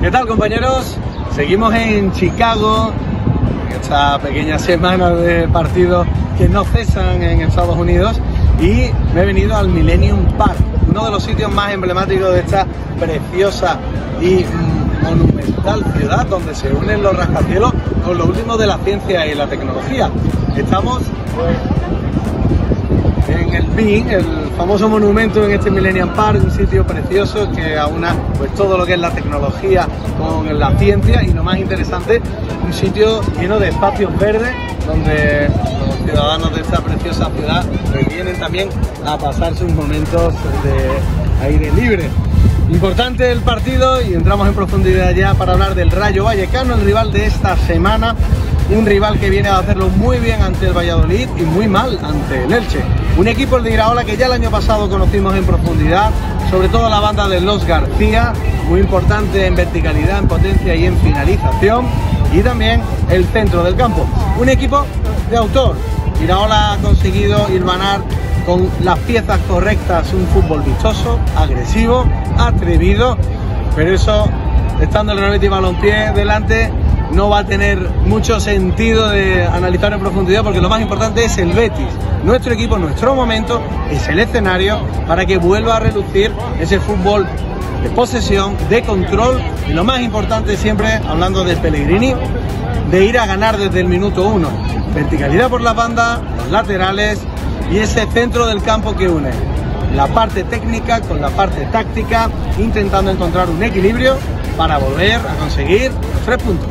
¿Qué tal compañeros? Seguimos en Chicago, en esta pequeña semana de partidos que no cesan en Estados Unidos y me he venido al Millennium Park, uno de los sitios más emblemáticos de esta preciosa y monumental ciudad donde se unen los rascacielos con lo último de la ciencia y la tecnología. Estamos el famoso monumento en este Millennium Park, un sitio precioso que aúna pues todo lo que es la tecnología con la ciencia y lo más interesante, un sitio lleno de espacios verdes donde los ciudadanos de esta preciosa ciudad vienen también a pasar sus momentos de aire libre. Importante el partido y entramos en profundidad ya para hablar del Rayo Vallecano, el rival de esta semana, un rival que viene a hacerlo muy bien ante el Valladolid y muy mal ante el Elche. Un equipo de Iraola que ya el año pasado conocimos en profundidad, sobre todo la banda de Los García, muy importante en verticalidad, en potencia y en finalización, y también el centro del campo. Un equipo de autor. Iraola ha conseguido irmanar con las piezas correctas un fútbol vistoso, agresivo, atrevido, pero eso, estando el Real Betis Balompié delante, no va a tener mucho sentido de analizar en profundidad porque lo más importante es el Betis. Nuestro equipo, nuestro momento, es el escenario para que vuelva a reducir ese fútbol de posesión, de control y lo más importante siempre, hablando de Pellegrini, de ir a ganar desde el minuto uno. Verticalidad por la banda, los laterales y ese centro del campo que une la parte técnica con la parte táctica, intentando encontrar un equilibrio para volver a conseguir los tres puntos.